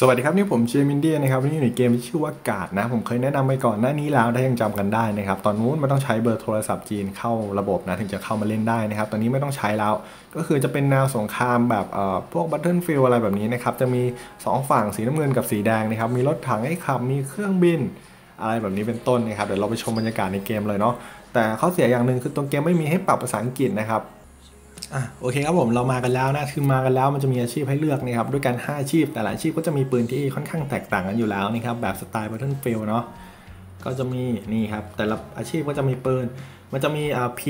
สวัสดีครับ นี่ผมเชมินเดียนะครับวันนี้อยู่ในเกมที่ชื่อว่ากาดนะ ผมเคยแนะนำไปก่อนหน้านี้แล้วถ้ายังจำกันได้นะครับ ตอนนู้นมันต้องใช้เบอร์โทรศัพท์จีนเข้าระบบนะ ถึงจะเข้ามาเล่นได้นะครับ ตอนนี้ไม่ต้องใช้แล้ว ก็คือจะเป็นแนวสงครามแบบเอ่อพวก Battlefield อะไรแบบนี้นะครับ จะมี 2 ฝั่งสีน้ำเงินกับสีแดงนะครับ มีรถถังให้ขับ มีเครื่องบิน อะไรแบบนี้เป็นต้นนะครับ เดี๋ยวเราไปชมบรรยากาศในเกมเลยเนาะ แต่ข้อเสียอย่างหนึ่งคือตัวเกมไม่มีให้ปรับภาษาอังกฤษนะครับ อะโอเคครับผมเรามากันแล้วนะคือมากันแล้วมันจะมีอาชีพให้เลือกนะครับด้วยกัน 5 อาชีพ แต่ละอาชีพก็จะมีปืนที่ค่อนข้างแตกต่างกันอยู่แล้วนะครับแบบสไตล์ Battlefield เนาะก็จะมีนี่ครับแต่ละอาชีพก็จะมีปืน มันจะมีอ่า P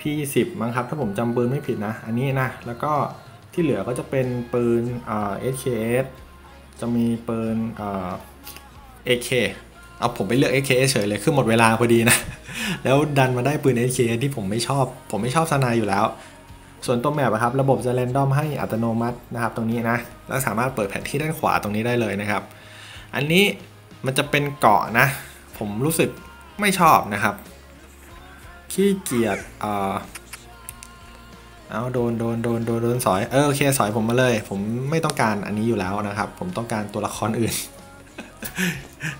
P10 มั้งครับถ้าผมจำปืนไม่ผิดนะ อันนี้นะแล้วก็ที่เหลือก็จะเป็นปืนอ่า SKS จะมีปืนอ่า AK เอาผมไปเลือก AK เฉยเลยคือหมดเวลาพอดีนะ แล้วดันมาได้ปืน AK ที่ผมไม่ชอบ ผมไม่ชอบสนายอยู่แล้ว ส่วนตัวแมปอะครับระบบจะแรนดอมให้อัตโนมัตินะครับตรงนี้นะ แล้วสามารถเปิดแผนที่ด้านขวาตรงนี้ได้เลยนะครับ อันนี้มันจะเป็นเกาะนะ ผมรู้สึกไม่ชอบนะครับ ขี้เกียจเอ่อเอาโดนโดนโดนโดนโดนสอยเออโอเคสอยผมมาเลย ผมไม่ต้องการอันนี้อยู่แล้วนะครับ ผมต้องการตัวละครอื่น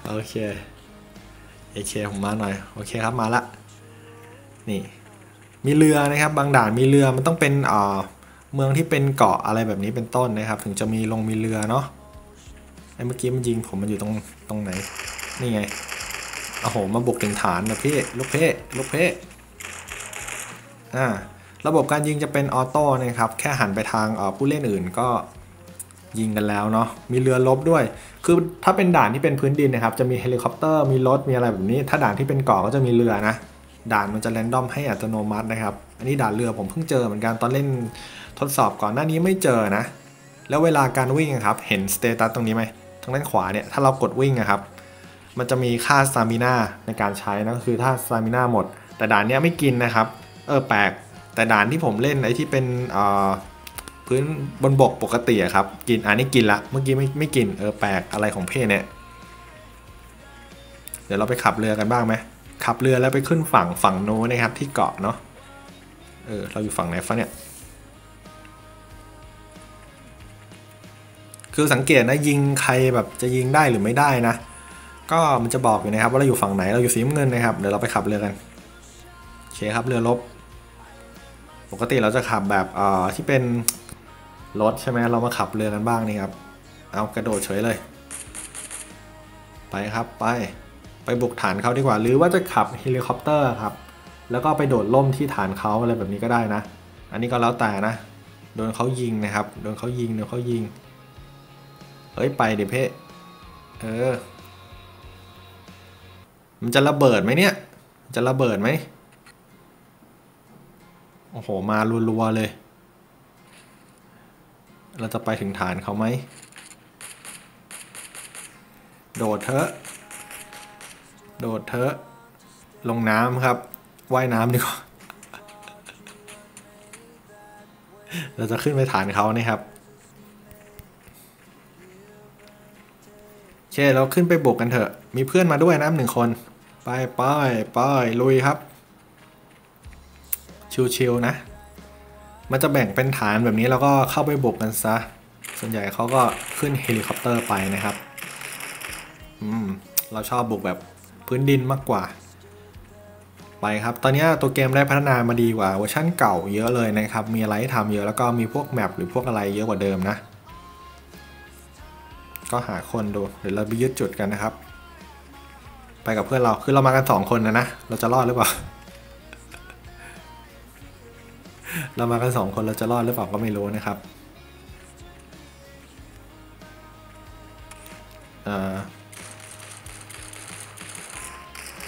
โอเค โอเคผมมาหน่อย โอเคครับมาละ นี่ มีเรือนะครับ บางด่านมีเรือ มันต้องเป็นเอ่อเมืองที่เป็นเกาะอะไรแบบนี้เป็นต้นนะครับ ถึงจะมีลงมีเรือเนาะ ไอ้เมื่อกี้มันยิงผมมันอยู่ตรงตรงไหน นี่ไง โอ้โห มาบุกถึงฐานนะพี่ ลูกเพ่ลูกเพ่อ่า ระบบการยิงจะเป็น auto นะครับ แค่หันไปทางผู้เล่นอื่นก็ ยิงกันแล้วเนาะมีเรือรบด้วย คือถ้าเป็นด่านที่เป็นพื้นดินนะครับจะมีเฮลิคอปเตอร์มีรถมีอะไรแบบนี้ ถ้าด่านที่เป็นเกาะก็จะมีเรือนะด่านมันจะ random ให้อัตโนมัตินะครับ อันนี้ด่านเรือผมเพิ่งเจอเหมือนกันตอนเล่นทดสอบก่อนหน้านี้ไม่เจอนะ แล้วเวลาการวิ่งอะครับ เห็น status ตรงนี้ไหมทางด้านขวาเนี่ยถ้าเรากดวิ่งอะครับ มันจะมีค่า stamina ในการใช้นะก็คือถ้า stamina หมด แต่ด่านเนี้ยไม่กินนะครับ เออแปลก แต่ด่านที่ผมเล่นไอ้ที่เป็นเอ่อ พื้นบนบกปกติอะครับ กินอันนี้กินละเมื่อกี้ไม่ไม่กินเออแปลกอะไรของเพ่เนี่ย เดี๋ยวเราไปขับเรือกันบ้างไหมขับเรือแล้วไปขึ้นฝั่งฝั่งโน้นนะครับ ที่เกาะเนาะเออเราอยู่ฝั่งไหนฟะเนี่ยคือสังเกตนะยิงใครแบบจะยิงได้หรือไม่ได้นะ ก็มันจะบอกอยู่นะครับ ว่าเราอยู่ฝั่งไหนเราอยู่สีน้ำเงินนะครับเดี๋ยวเราไปขับเรือกันโอเคครับเรือรบปกติเราจะขับแบบเอ่อที่เป็น รถใช่ไหมเรามาขับเรือกันบ้างนี่ครับ เอากระโดดเฉยเลย ไปครับไป ไปบุกฐานเขาดีกว่า หรือว่าจะขับเฮลิคอปเตอร์ครับ แล้วก็ไปโดดล่มที่ฐานเขาอะไรแบบนี้ก็ได้นะ อันนี้ก็แล้วแต่นะ โดนเขายิงนะครับ โดนเขายิงโดนเขายิงเฮ้ยไปเดี๋ยวเพ่เออ มันจะระเบิดไหมเนี่ย จะระเบิดไหมโอ้โห มารัวๆเลย เราจะไปถึงฐานเขาไหม โดดเถอะ โดดเถอะ ลงน้ำครับ ว่ายน้ำดีกว่า เราจะขึ้นไปฐานเขานี่ครับโอเคเราขึ้นไปบกกันเถอะ มีเพื่อนมาด้วยนะหนึ่งคน ไปไปไปลุยครับ ชิวๆนะ มันจะแบ่งเป็นฐานแบบนี้แล้วก็เข้าไปบุกกันซะ ส่วนใหญ่เขาก็ขึ้นเฮลิคอปเตอร์ไปนะครับ อืม เราชอบบุกแบบพื้นดินมากกว่า ไปครับ ตอนนี้ตัวเกมได้พัฒนามาดีกว่าเวอร์ชันเก่าเยอะเลยนะครับ มีอะไรให้ทำเยอะแล้วก็มีพวก map หรือพวกอะไรเยอะกว่าเดิมนะ ก็หาคนดู เดี๋ยวเราไปยึดจุดกันนะครับ ไปกับเพื่อนเรา คือเรามากันสองคนนะนะ เราจะรอดหรือเปล่า เรามากันสองคนเราจะรอดหรือเปล่าก็ไม่รู้นะครับอ่า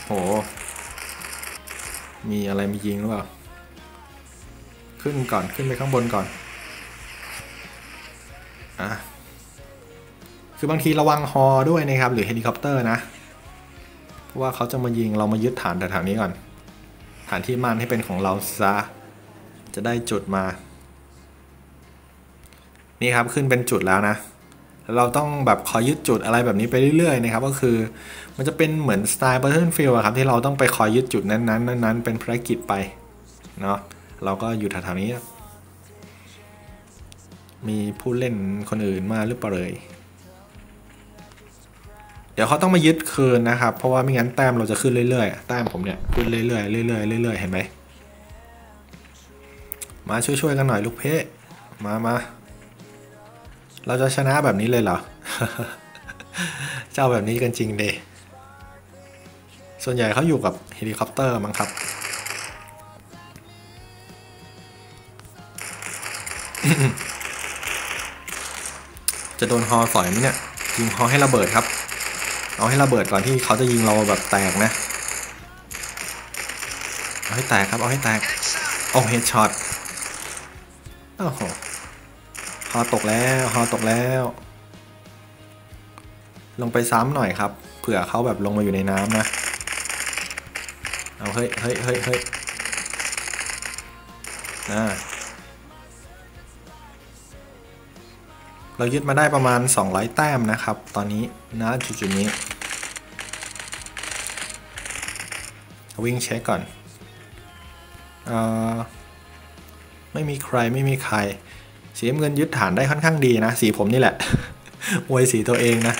โห มีอะไรมียิงหรือเปล่า ขึ้นก่อนขึ้นไปข้างบนก่อน อะ คือบางทีระวังฮอด้วยนะครับ หรือเฮลิคอปเตอร์นะ เพราะว่าเขาจะมายิงเรามายึดฐานแถวๆนี้ก่อน ฐานที่มั่นให้เป็นของเราซะ จะได้จุดมา นี่ครับขึ้นเป็นจุดแล้วนะ เราต้องแบบคอยยึดจุดอะไรแบบนี้ไปเรื่อยๆนะครับ ก็คือมันจะเป็นเหมือนสไตล์ Battlefield ครับที่เราต้องไปคอยยึดจุดนั้นๆนั้นๆเป็นภารกิจไปเนาะเราก็อยู่แถวๆนี้ มีผู้เล่นคนอื่นมาหรือเปล่าเลยเดี๋ยวเขาต้องมายึดคืนนะครับ เพราะว่าไม่งั้นแต้มเราจะขึ้นเรื่อยๆ แต้มผมเนี่ยขึ้นเรื่อยๆ เรื่อยๆ เรื่อยๆ เห็นไหม มาช่วยๆกันหน่อยลูกเพ่มามาเราจะชนะแบบนี้เลยเหรอ เจ้าแบบนี้กันจริงเดส่วนใหญ่เขาอยู่กับเฮลิคอปเตอร์มั้งครับ จะโดนฮอสอยไหมเนี่ย ยิงฮอให้ระเบิดครับ เอาให้ระเบิดก่อนที่เขาจะยิงเราแบบแตกนะ เอาให้แตกครับ เอาให้แตก โอ้ headshot โอ้โหฮอตกแล้วฮอตกแล้ว ลงไปซ้ำหน่อยครับ เผื่อเขาแบบลงมาอยู่ในน้ำนะ เอาเฮ้ยเฮ้ยเฮ้ยเฮ้ยนะเรายึดมาได้ประมาณ 200 แต้มนะครับ ตอนนี้นะจุดๆนี้ วิ่งเช็คก่อนออ ไม่มีใครไม่มีใคร สีน้ำเงินยึดฐานได้ค่อนข้างดีนะ สีผมนี่แหละอวยสีตัวเองนะ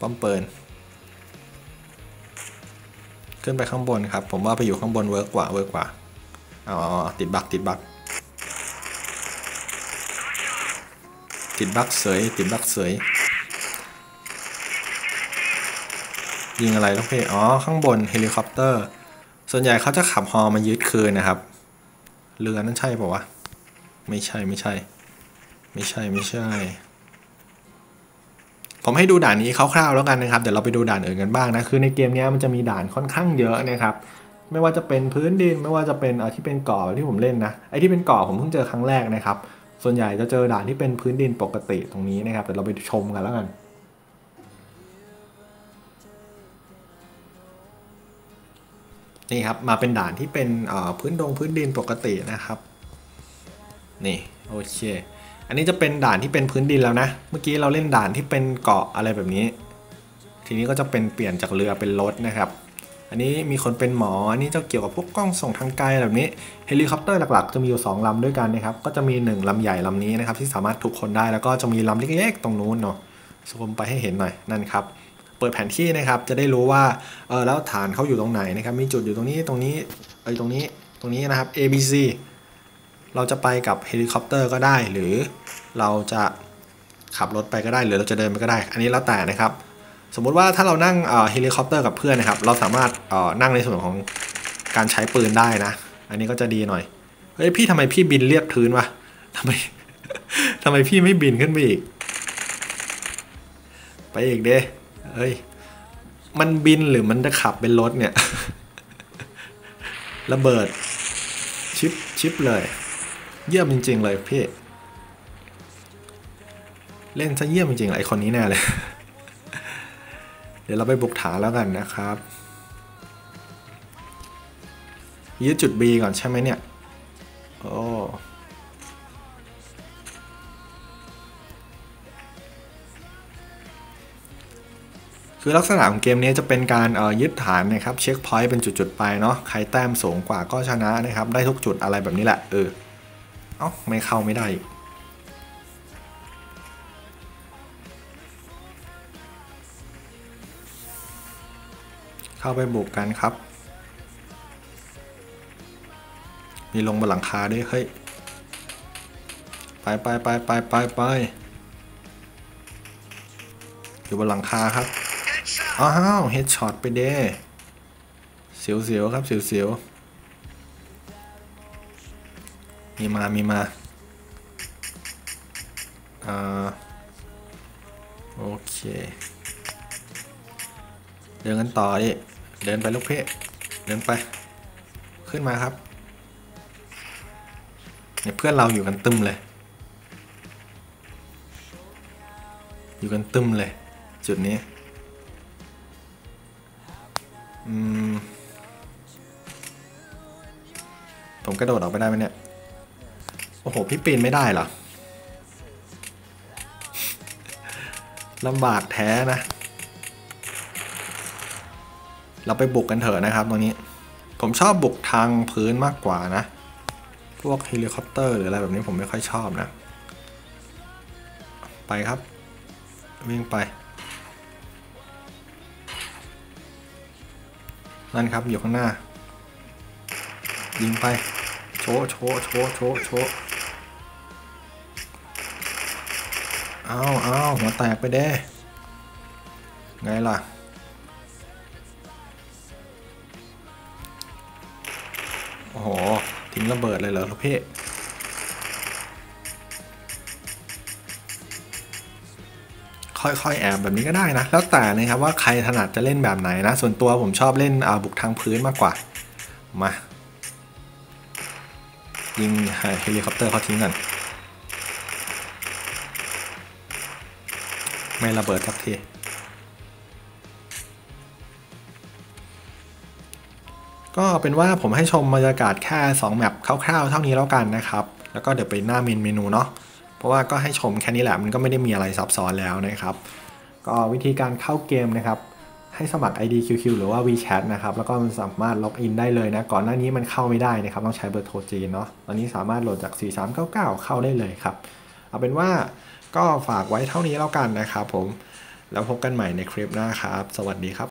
ป้อมเปิลขึ้นไปข้างบนครับ ผมว่าไปอยู่ข้างบน work กว่า work กว่าอ๋อติด bug ติด bug ติด bug เสยติด bug เสย ยิงอะไรลูกเพ่อ๋อข้างบนเฮลิคอปเตอร์ ส่วนใหญ่เขาจะขับฮอมายึดคืนนะครับ เรือนั่นใช่ป่าวะ ไม่ใช่ไม่ใช่ ไม่ใช่ไม่ใช่ ผมให้ดูด่านนี้คร่าวๆแล้วกันนะครับ เดี๋ยวเราไปดูด่านอื่นกันบ้างนะ คือในเกมนี้มันจะมีด่านค่อนข้างเยอะนะครับ ไม่ว่าจะเป็นพื้นดิน ไม่ว่าจะเป็นเอที่เป็นเกาะที่ผมเล่นนะ ไอที่เป็นเกาะผมเพิ่งเจอครั้งแรกนะครับ ส่วนใหญ่จะเจอด่านที่เป็นพื้นดินปกติตรงนี้นะครับ เดี๋ยวเราไปชมกันแล้วกัน นี่ครับมาเป็นด่านที่เป็นพื้นดงพื้นดินปกตินะครับนี่โอเคอันนี้จะเป็นด่านที่เป็นพื้นดินแล้วนะ เมื่อกี้เราเล่นด่านที่เป็นเกาะอะไรแบบนี้ ทีนี้ก็จะเป็นเปลี่ยนจากเรือเป็นรถนะครับ อันนี้มีคนเป็นหมออันนี้จะเกี่ยวกับพวกกล้องส่งทางไกลแบบนี้เฮลิคอปเตอร์หลักๆ จะมีอยู่ 2ลำด้วยกันนะครับ ก็จะมี 1ลำใหญ่ลำนี้นะครับที่สามารถบรรทุกคนได้แล้วก็จะมีลำเล็กๆตรงนู้นเนาะซูมไปให้เห็นหน่อยนั่นครับ เปิดแผนที่นะครับ จะได้รู้ว่าเออแล้วฐานเขาอยู่ตรงไหนนะครับ มีจุดอยู่ตรงนี้ตรงนี้เอ้ยตรงนี้ตรงนี้นะครับ A B C เราจะไปกับเฮลิคอปเตอร์ก็ได้ หรือเราจะขับรถไปก็ได้ หรือเราจะเดินไปก็ได้ อันนี้แล้วแต่นะครับ สมมุติว่าถ้าเรานั่งเฮลิคอปเตอร์กับเพื่อนนะครับ เราสามารถนั่งในส่วนของการใช้ปืนได้นะ อันนี้ก็จะดีหน่อย เฮ้ยพี่ทำไมพี่บินเรียบพื้นวะทำไมทำไมพี่ไม่บินขึ้นไปอีก ไปอีกเด้ เฮ้ย มันบินหรือมันจะขับเป็นรถเนี่ย ระเบิด ชิปชิปเลย เยี่ยมจริง ๆ เลยพี่ เล่นซะเยี่ยมจริงๆไอคนนี้แน่เลย เดี๋ยวเราไปบุกฐานแล้วกันนะครับยึดจุด B ก่อนใช่ไหมเนี่ย โอ้ คือลักษณะของเกมนี้จะเป็นการยึดฐานนะครับเช็คพอยต์เป็นจุดๆไปเนาะใครแต้มสูงกว่าก็ชนะนะครับได้ทุกจุดอะไรแบบนี้แหละเออเอ้าไม่เข้าไม่ได้เข้าไปบุกกันครับ มีลงบนหลังคาด้วยเฮ้ย ไปไปไปไปไปไปอยู่บนหลังคาครับ อ้าวเฮดช็อตไปเด้เสียวๆครับเสียวๆมีมา มีมาอ่าโอเคเดินกันต่อดิเดินไปลูกเพ่เดินไป ขึ้นมาครับเนี่ยเพื่อนเราอยู่กันตึมเลย อยู่กันตึมเลย จุดนี้ ผมกระโดดออกไปได้ไหมเนี่ย โอ้โห พี่ปีนไม่ได้เหรอลำบากแท้นะ เราไปบุกกันเถอะนะครับตรงนี้ ผมชอบบุกทางพื้นมากกว่านะ พวกเฮลิคอปเตอร์หรืออะไรแบบนี้ผมไม่ค่อยชอบนะ ไปครับ วิ่งไป นั่นครับอยู่ข้างหน้า ยิงไป โชว์โชว์โชว์โชว์โชว์เอาเอาหัวแตกไปเด้ ไงล่ะ โอ้โห ทิ้งระเบิดเลยเหรอลูกพี่ ค่อยๆแอบแบบนี้ก็ได้นะ แล้วแต่นะครับว่าใครถนัดจะเล่นแบบไหนนะ ส่วนตัวผมชอบเล่นบุกทางพื้นมากกว่า มายิงเฮลิคอปเตอร์เขาทิ้งกันไม่ระเบิดสักทีก็เป็นว่าผมให้ชมบรรยากาศแค่ 2 map คร่าวๆ เท่านี้แล้วกันนะครับ แล้วก็เดี๋ยวไปหน้า main menu เนาะ เพราะว่าก็ให้ชมแค่นี้แหละมันก็ไม่ได้มีอะไรซับซ้อนแล้วนะครับ ก็วิธีการเข้าเกมนะครับ ให้สมัคร ID QQ หรือว่า WeChat นะครับ แล้วก็มันสามารถ login ได้เลยนะ ก่อนหน้านี้มันเข้าไม่ได้นะครับ ต้องใช้เบอร์โทรจีนเนาะ ตอนนี้สามารถโหลดจาก 4399 เข้าได้เลยครับ เอาเป็นว่าก็ฝากไว้เท่านี้แล้วกันนะครับผม แล้วพบกันใหม่ในคลิปหน้าครับ สวัสดีครับ